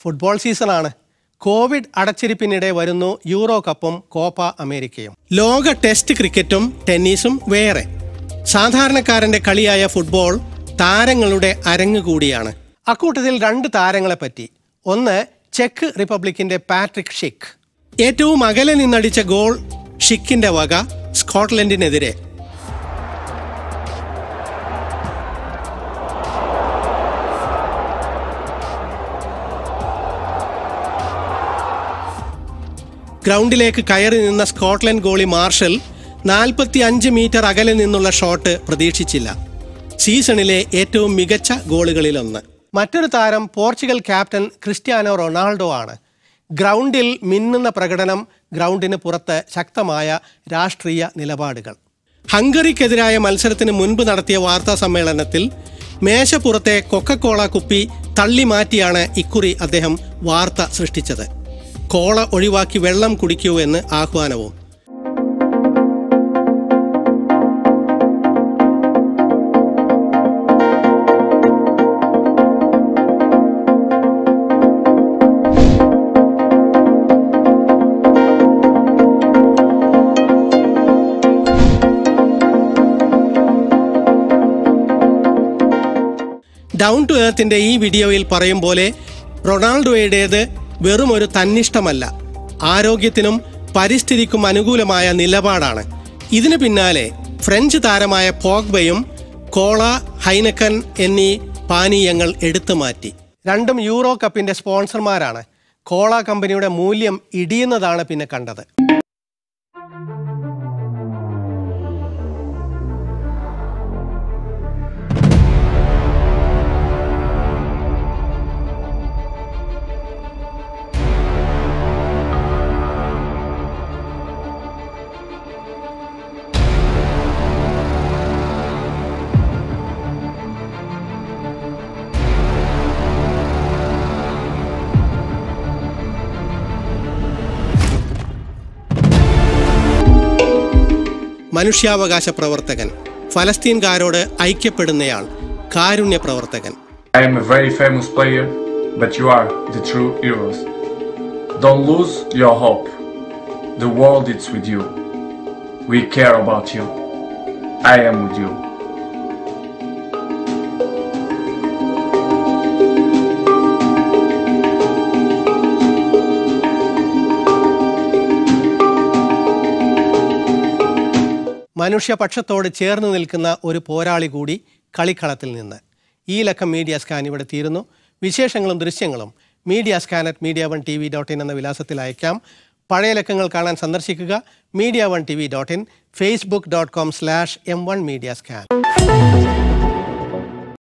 Football സീസണാണ്. Covid അടച്ചിരിപ്പിനിടെ വരുന്നു euro കപ്പും കോപ്പ അമേരിക്കയും. ലോക ടെസ്റ്റ് ക്രിക്കറ്റും ടെന്നീസും വേറെ. സാധാരണക്കാരന്റെ കളിയായ ഫുട്ബോൾ താരങ്ങളുടെ അരങ്ങ് കൂടിയാണ്. അക്കൂട്ടത്തിൽ രണ്ട് താരങ്ങളെ പറ്റി. ഒന്ന് ചെക്ക് റിപ്പബ്ലിക്കിന്റെ പാട്രിക് ഷിക്ക്. ഏറ്റവും അകലെ നിന്നടിച്ച ഗോൾ ഷിക്കിന്റെ വക സ്കോട്ട്ലൻഡിനെതിരെ. ഗ്രൗണ്ടിലേക്ക് കയറി നിന്ന സ്കോട്ട്ലൻഡ് ഗോളി മാർഷൽ നാൽപ്പത്തി അഞ്ച് മീറ്റർ അകലെ നിന്നുള്ള ഷോട്ട് പ്രതീക്ഷിച്ചില്ല. സീസണിലെ ഏറ്റവും മികച്ച ഗോളുകളിലൊന്ന്. മറ്റൊരു താരം പോർച്ചുഗൽ ക്യാപ്റ്റൻ ക്രിസ്ത്യാനോ റൊണാൾഡോ ആണ്. ഗ്രൗണ്ടിൽ മിന്നുന്ന പ്രകടനം ഗ്രൗണ്ടിന് പുറത്ത് ശക്തമായ രാഷ്ട്രീയ നിലപാടുകൾ. ഹംഗറിക്കെതിരായ മത്സരത്തിന് മുൻപ് നടത്തിയ വാർത്താ സമ്മേളനത്തിൽ മേശപ്പുറത്തെ കൊക്കക്കോള കുപ്പി തള്ളി മാറ്റിയാണ് ഇക്കുറി അദ്ദേഹം വാർത്ത സൃഷ്ടിച്ചത്. കോള ഒഴിവാക്കി വെള്ളം കുടിക്കൂ എന്ന് ആഹ്വാനവും. ഡൗൺ ടു എർത്തിന്റെ ഈ വീഡിയോയിൽ പറയും പോലെ റൊണാൾഡോയുടേത് വെറും ഒരു തന്നിഷ്ടമല്ല. ആരോഗ്യത്തിനും പരിസ്ഥിതിക്കും അനുകൂലമായ നിലപാടാണ്. ഇതിന് പിന്നാലെ ഫ്രഞ്ച് താരമായ പോഗ്ബയും കോള ഹൈനക്കൻ എന്നീ പാനീയങ്ങൾ എടുത്തു മാറ്റി. രണ്ടും യൂറോ കപ്പിന്റെ സ്പോൺസർമാരാണ്. കോള കമ്പനിയുടെ മൂല്യം ഇടിയുന്നതാണ് പിന്നെ കണ്ടത്. മനുഷ്യാവകാശ പ്രവർത്തകൻ ഫലസ്തീൻകാരോട് ഐക്യപ്പെടുന്നയാൾ കാരുണ്യ പ്രവർത്തകൻ I am a very famous player, but you are the true heroes. Don't lose your hope. The world is with you. We care about you. I am with you. മനുഷ്യപക്ഷത്തോട് ചേർന്ന് നിൽക്കുന്ന ഒരു പോരാളി കൂടി കളിക്കളത്തിൽ നിന്ന്. ഈ ലക്കം മീഡിയ സ്കാൻ ഇവിടെ തീരുന്നു. വിശേഷങ്ങളും ദൃശ്യങ്ങളും media scan at media one T V dot in എന്ന വിലാസത്തിൽ അയക്കാം. പഴയ ലക്കങ്ങൾ കാണാൻ സന്ദർശിക്കുക. Media one T V dot in Facebook dot com slash M one media scan.